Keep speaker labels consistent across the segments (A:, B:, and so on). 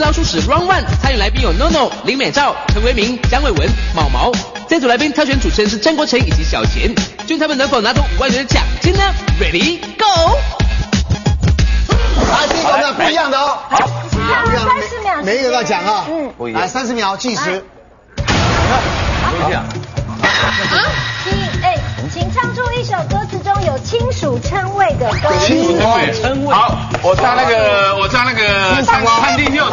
A: 老鼠屎 Round One，参与来宾有 NONO、林美照、陈维明、姜伟文、毛毛。这组来宾挑选主持人是张国成以及小贤，究竟他们能否拿到五万元的奖金呢？Ready Go！
B: 来，第一个呢不一样的哦，好，不一样的，
C: 三十秒
B: 每一个都要讲啊，
C: 嗯
B: 不一样，来三十秒计时，
D: 不一样。
C: 请哎，请唱出一首歌词中有亲属称谓的歌。
B: 亲属称谓。
D: 好，我唱那个，我唱那个六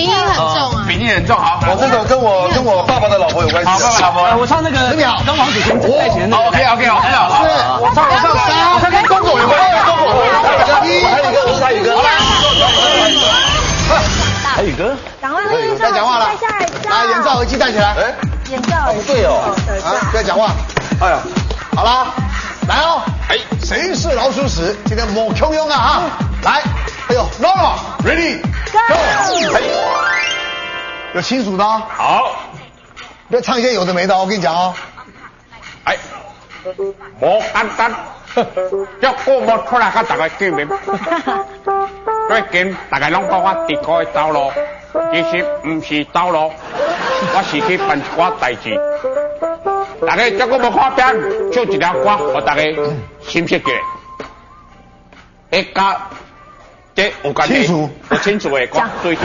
E: 鼻音很重
D: 啊。
E: 鼻音很重，
D: 好。
F: 我这个跟我跟我爸爸的老婆有关系。
D: 好，爸爸老婆。
A: 我唱那个
B: 十秒
A: 跟王子贤在一起的那个。
D: OK OK 好，很好。好
B: 四，
D: 我唱我唱
B: 三，
D: 我唱跟中国有关系，中国。
B: 一，
F: 还有一个，我是还有一个。
D: 台语歌。
C: 赶快录音
B: 不要讲话了
C: 戴下。
B: 来，眼罩耳机戴起来，
F: 哎，
C: 眼罩。
F: 不对哦。
B: 啊，不要讲话，
F: 哎呀，
B: 好了，来哦，
D: 哎，
B: 谁是老鼠屎？今天某 Q 用啊哈，来，哎呦
C: ，Nora，ready，Go
B: 哎，有亲属的？哦，
D: 好。
B: 不要唱一些有的没的哦，我跟你讲哦，
D: 哎，莫简单，要过莫出来甲大家见面。最近大家拢讲我直哥的走路，其实唔是走路，我是去办一寡代志。大家如果无看片，唱一条歌，互大家心息起来。一家这有关系。有亲属的歌对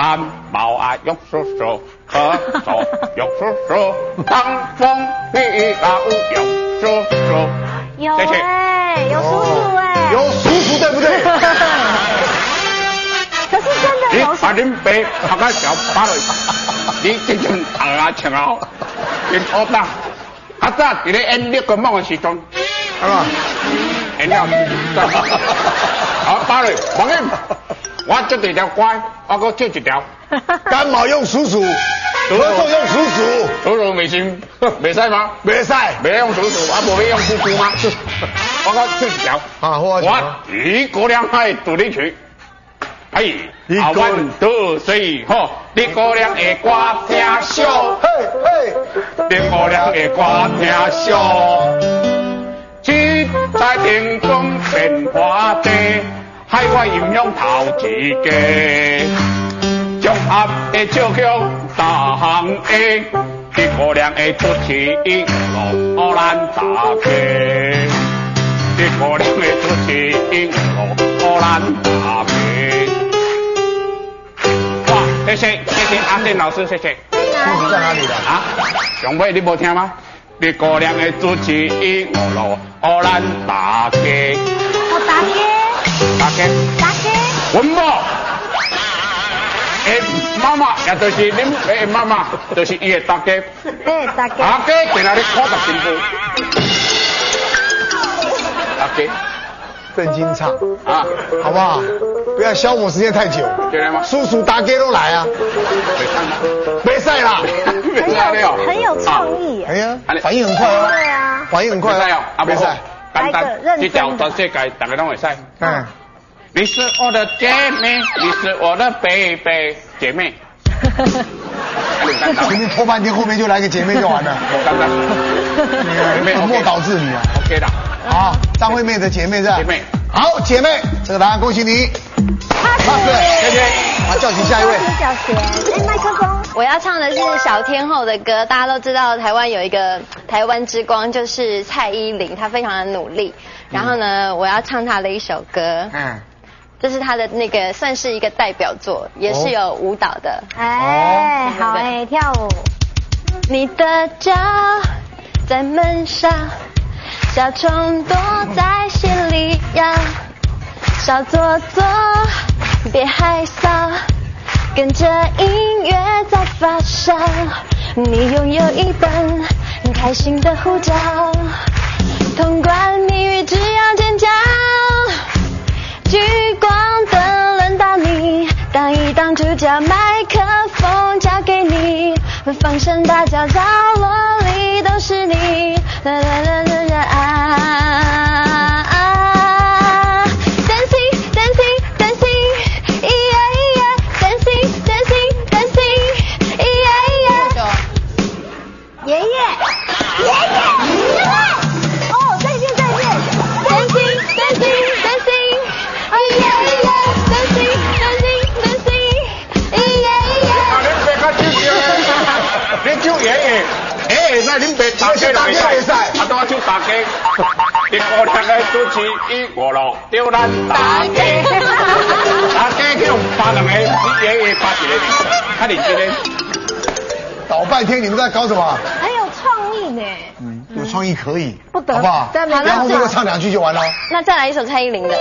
D: 声。感冒啊，用叔叔；咳嗽，用叔叔；当风鼻啊，用叔叔。
C: 有有叔叔哎。
B: 有叔叔对不对？
C: 可是真的
D: 你
C: 有
D: 把恁爸头壳小巴落，你真正头啊穿啊，真好打。较早伫咧演六个梦的时阵，
B: 啊嘛，
D: 演了，好巴落，王紧，我这一条乖，我搁唱一条。
B: 感冒用叔叔，咳嗽用叔叔，
D: 叔叔微信，袂使吗？
B: 没赛，
D: 袂用叔叔，啊无要用姑姑吗？我搁唱一条。
B: 啊，我
D: 我一姑娘爱独立曲。哎，啊
B: 一个
D: ，one two three，吼，你姑娘的歌听小，
B: 嘿嘿，
D: 你姑娘的歌听小，只在天空变化地，海外音量头一家，综合的照向大行的，你姑娘的出气落咱大家。你可能会出去引路，荷兰大家。哇，谢谢谢谢阿健老师，谢谢。
B: 叔叔在哪里的？
D: 啊，上尾你无听吗？你姑娘的主持引路，荷兰大家，
C: 我打给
D: 大家，
C: 打给。
D: 稳某。诶，妈妈，也就是恁诶妈妈，就是伊的大家。
C: 哎，打给。
D: 大家在那里看到新妇。大家
B: 正经唱，
D: 啊，
B: 好不好？不要消磨时间太久。
D: 对了吗？
B: 叔叔打给都来啊，
D: 没看吗？
B: 没赛啦。
D: 没赛了
C: 很有很有创意
B: 哎
C: 耶。
B: 呀，反应很快哦。
C: 对啊
B: 反应很快
D: 没赛哦，啊
B: 没赛。
D: 简单
C: 来一个，认真的
D: 这条全世界大家拢会赛。
B: 嗯，
D: 你是我的姐妹，你是我的 baby 姐妹。
B: 前面拖半天，后面就来个姐妹就完了。
D: 简单，
B: 你本末倒置你啊
D: ！OK 的。
B: 好，张惠妹的姐妹是吧？
D: 姐妹。
B: 好，姐妹，这个答案恭喜你。
C: 他是
B: 谢谢。好，叫请下一位。
C: 小贤，哎，麦克风。
E: 我要唱的是小天后的歌，大家都知道台湾有一个台湾之光，就是蔡依林，她非常的努力。然后呢，我要唱她的一首歌，
B: 嗯，
E: 这是他的那个算是一个代表作，也是有舞蹈的。
C: 哎，好哎，跳舞。
E: 你的脚在门上，小虫躲在心里呀，少做作，别害臊，跟着音乐在发烧。你拥有一本开心的护照，通关密语放声大叫，角落里都是你，
D: 大家，你姑娘的主持一五六，丢咱大家，大家去用八两个，你爷爷八一个，看认真的。
B: 搞半天你们在搞什么？
C: 很有创意呢。
B: 嗯，有创意可以，
C: 不得
B: 好不好？
C: 再没
B: 然后这个唱两句就完了。
E: 那再来一首蔡依林的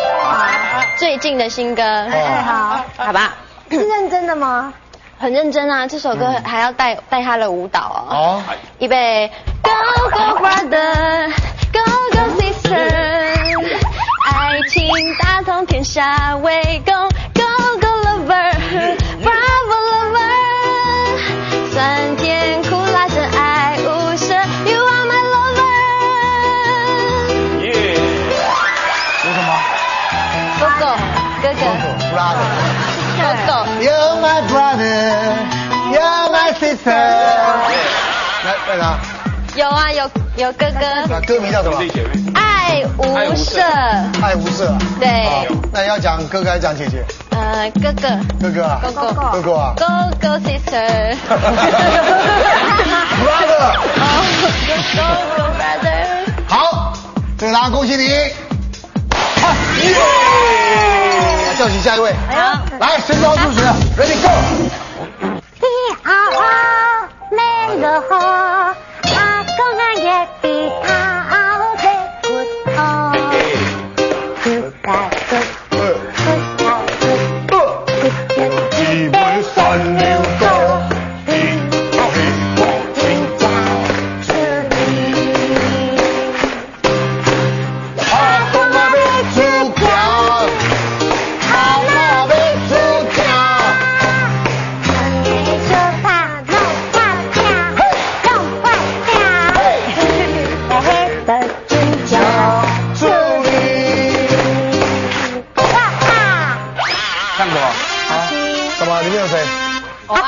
E: 最近的新歌，
C: 哎，好，
E: 好吧？
C: 是认真的吗？
E: 很认真啊，这首歌还要带带他的舞蹈哦。
B: 哦，
E: 预备，Go Go Brother，Go Go Sister，爱情大同天下为公，Go Go Lover，Bravo Lover，酸甜苦辣真爱无声，You are my lover。
D: 耶！
B: 有什么？
E: 哥哥，哥哥，
B: 布，You're my brother, you're my sister。来，在哪？
E: 有啊有有哥哥，
B: 那歌名叫什么？
E: 爱无赦，
B: 爱无赦。
E: 对，
B: 那要讲哥哥还是讲姐姐？
E: 呃，哥哥
B: 哥哥啊。
E: 哥哥
B: 哥哥啊。
E: ，Go Go Sister。
B: Brother。
E: 哦，Go Go Brother。
B: 好，对啦，恭喜你。好耶！来叫起下一位。
E: 好，
B: 来，身高、数学，Ready Go。唱什么？啊？什么？里面有谁？
C: 阿公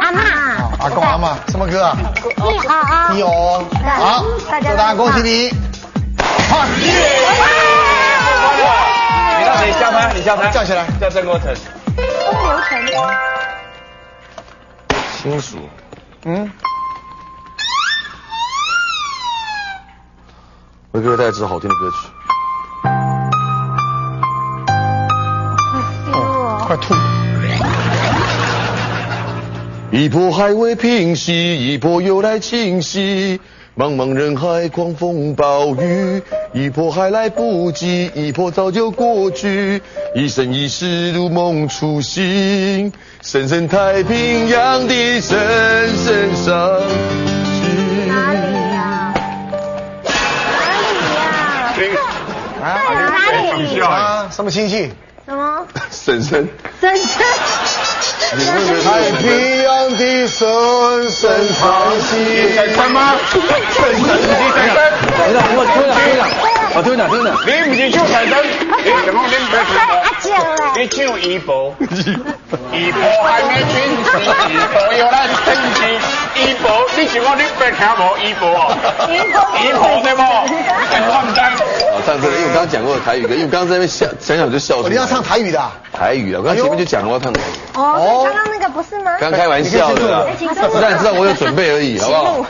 C: 阿妈，
B: 啊，阿公阿妈，什么歌啊？
C: 你好啊，
B: 你哦。好，
C: 大家
B: 祝大家恭喜你。好耶！
F: 你让谁下拍？你下拍。
B: 叫起来。
F: 叫郑国成。
C: 风流成。
F: 亲属。
B: 嗯，
F: 为各位带来一支好听的歌曲。一波还未平息，一波又来侵袭。茫茫人海，狂风暴雨，一波还来不及，一波早就过去。一生一世如梦初醒，深深太平洋的深深伤去。
C: 哪里呀？哪里呀？
B: 啊
C: 哪里？
B: 啊，什么亲戚？
C: 什么？
F: 深深，
C: 真真。
B: 太平洋的深深叹息。
D: 婶婶吗？婶婶，你
F: 我听着听着，我听着听着。
D: 你不是唱婶婶，你什么？你唔
C: 阿
D: 你唱医保，医保还没军事，医保有咱政治，医保你是我你别听无医保哦，医保对不？我唔知。
F: 哦，唱这个，因为我刚刚讲过台语歌，因为我刚刚在那边笑，想想就笑出来。
B: 哦你要唱台语的啊？
F: 台语啊，我刚刚前面就讲了我要唱台语，
C: 哦，刚刚那个不是吗？
F: 刚开玩笑的让你知道我有准备而已，好不好？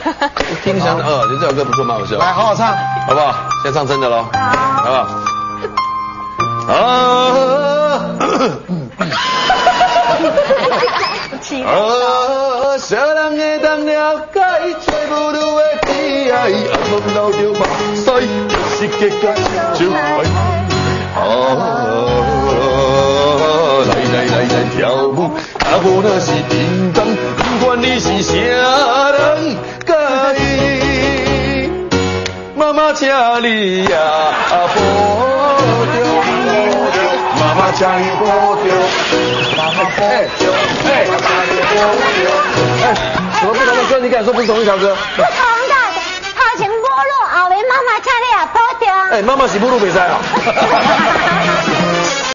F: 听想呃，觉得这首歌不错，蛮好笑，
B: 来，好好唱。
F: 好不好？现在唱真的喽，好不好？啊！啊！啥人会当了解，找不到的，梦到着目屎，就是结局就爱。啊！来来来来跳舞，啊无那是平等，不管你是啥人介意。妈妈，请你呀，妈妈，请你保重，妈妈保重，哎，妈妈请你保重。哎，什么不同的歌？你敢说不是同一条歌？
C: 不同的，头前母乳，后面妈妈请你也保重。
F: 哎，妈妈是母乳比赛啊。